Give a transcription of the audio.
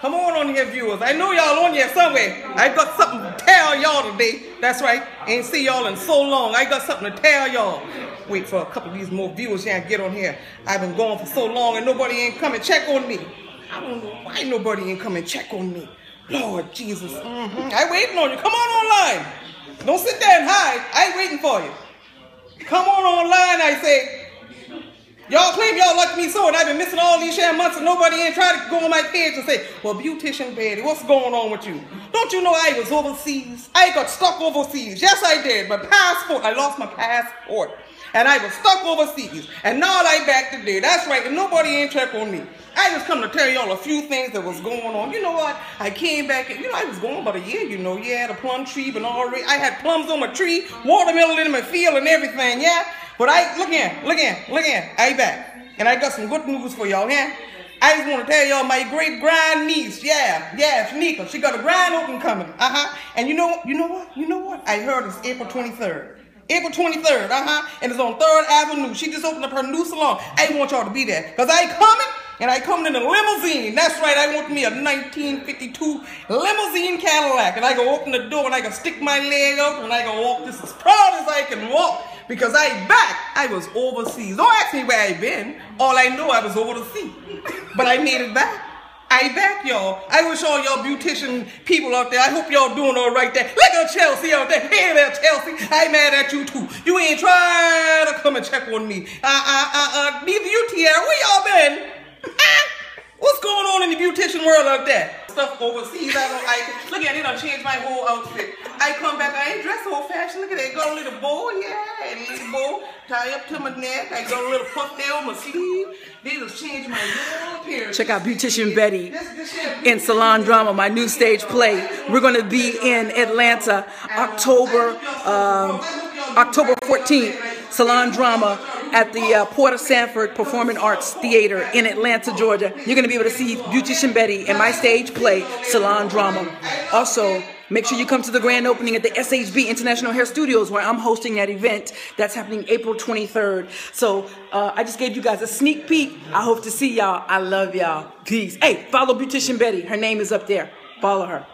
Come on on here, viewers. I know y'all on here somewhere. I got something to tell y'all today. That's right. Ain't see y'all in so long. I got something to tell y'all. Wait for a couple of these more viewers and get on here. I've been gone for so long and nobody ain't come and check on me. I don't know why nobody ain't come and check on me. Lord Jesus. hmm I waiting on you. Come on online. Don't sit there and hide. I waiting for you. Come on online, I say. Y'all claim y'all like me so, and I've been missing all these damn months, and nobody ain't tried to go on my page and say, well, Beautician Betty, what's going on with you? Don't you know I was overseas? I got stuck overseas. Yes, I did. My passport, I lost my passport. And I was stuck overseas. And now I back today. That's right, and nobody ain't check on me. I just come to tell y'all a few things that was going on. You know what? I came back, and, you know, I was gone about a year, you know. Yeah, the plum tree, but already, I had plums on my tree, watermelon in my field, and everything, yeah? But I, look here, look here, look here, I back. And I got some good news for y'all, yeah? I just want to tell y'all my great grand niece, yeah, yeah, Shanika, she got a grand opening coming, uh-huh. And you know, you know what, you know what? I heard it's April 23rd. April 23rd, uh-huh, and it's on 3rd Avenue. She just opened up her new salon. I want y'all to be there, because I coming, and I coming in a limousine. That's right, I want me a 1952 limousine Cadillac, and I go open the door, and I can stick my leg out, and I can walk just as proud as I can walk, because I back. I was overseas. Don't ask me where I been. All I know, I was over the sea. But I made it back. I back y'all. I wish all y'all beautician people out there, I hope y'all doing all right there. Look at Chelsea out there. Hey there, Chelsea. I mad at you too. You ain't trying to come and check on me. Uh, uh, uh, uh, neither you, Tierra. Where y'all been? What's going on in the beautician world out there? Stuff overseas, I don't like. Look at it, I changed my whole outfit. I come back, Look at that, got a little bow, yeah, little bow, tie up to my neck. I got a little puff on my sleeve. They just changed my whole appearance. Check out Beautician Betty in Salon Drama, my new stage play. We're going to be in Atlanta October um, October 14th. Salon Drama at the uh, Porter Sanford Performing Arts Theater in Atlanta, Georgia. You're going to be able to see Beautician Betty in my stage play, Salon Drama. Also, Make sure you come to the grand opening at the SHB International Hair Studios where I'm hosting that event. That's happening April 23rd. So uh, I just gave you guys a sneak peek. I hope to see y'all. I love y'all. Peace. Hey, follow Beautician Betty. Her name is up there. Follow her.